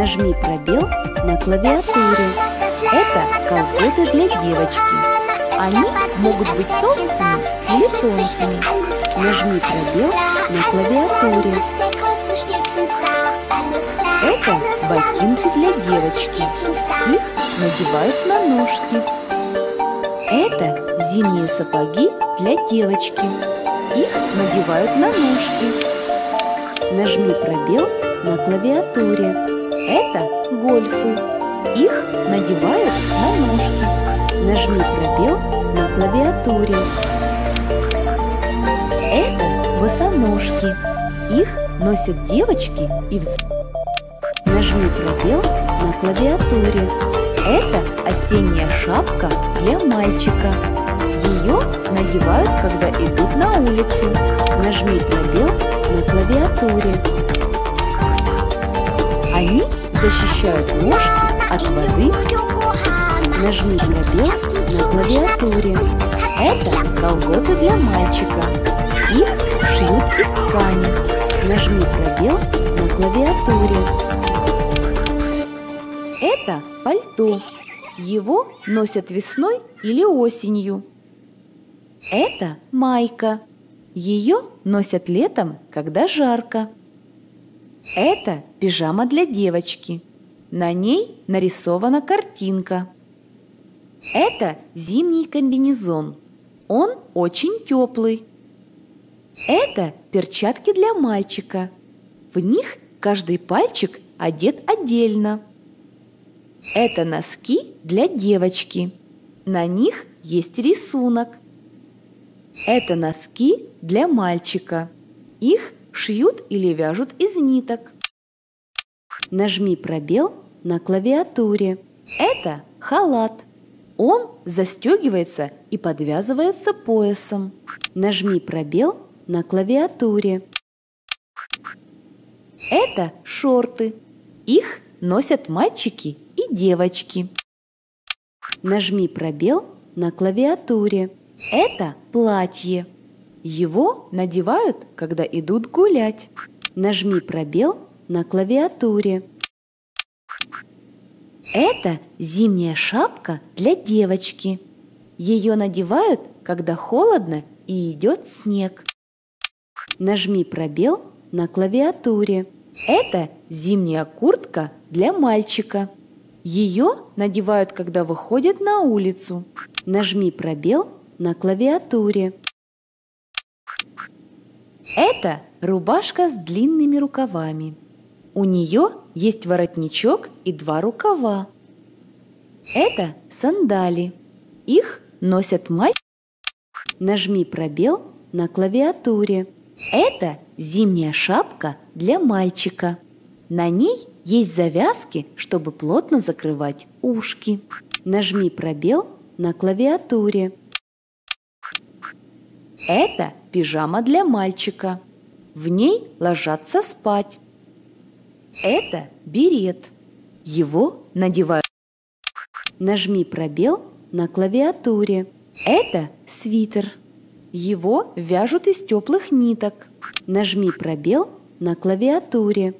Нажми пробел на клавиатуре. Это колготы для девочки. Они могут быть толстыми или тонкими. Нажми пробел на клавиатуре. Это ботинки для девочки. Их надевают на ножки. Это зимние сапоги для девочки. Их надевают на ножки. Нажми пробел на клавиатуре. Это гольфы. Их надевают на ножки. Нажми пробел на клавиатуре. Это босоножки. Их носят девочки и вз... Нажми пробел на клавиатуре. Это осенняя шапка для мальчика. Ее надевают, когда идут на улицу. Нажми пробел на клавиатуре. Они защищают ножки от воды. Нажми пробел на клавиатуре. Это колготы для мальчика. Их шьют из ткани. Нажми пробел на клавиатуре. Это пальто. Его носят весной или осенью. Это майка. Ее носят летом, когда жарко. Это пижама для девочки. На ней нарисована картинка. Это зимний комбинезон. Он очень теплый. Это перчатки для мальчика. В них каждый пальчик одет отдельно. Это носки для девочки. На них есть рисунок. Это носки для мальчика. Шьют или вяжут из ниток. Нажми пробел на клавиатуре. Это халат. Он застегивается и подвязывается поясом. Нажми пробел на клавиатуре. Это шорты. Их носят мальчики и девочки. Нажми пробел на клавиатуре. Это платье. Его надевают, когда идут гулять. Нажми пробел на клавиатуре. Это зимняя шапка для девочки. Ее надевают, когда холодно и идет снег. Нажми пробел на клавиатуре. Это зимняя куртка для мальчика. Ее надевают, когда выходят на улицу. Нажми пробел на клавиатуре. Это рубашка с длинными рукавами. У нее есть воротничок и два рукава. Это сандали. Их носят мальчики. Нажми пробел на клавиатуре. Это зимняя шапка для мальчика. На ней есть завязки, чтобы плотно закрывать ушки. Нажми пробел на клавиатуре. Это пижама для мальчика. В ней ложатся спать. Это берет. Его надевают. Нажми пробел на клавиатуре. Это свитер. Его вяжут из теплых ниток. Нажми пробел на клавиатуре.